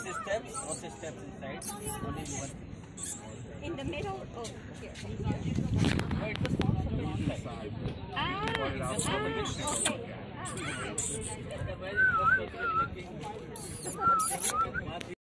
these steps, also steps inside. Only one. In the middle? Oh, here. No, it was not from the inside. Ah, ah, okay. Ah.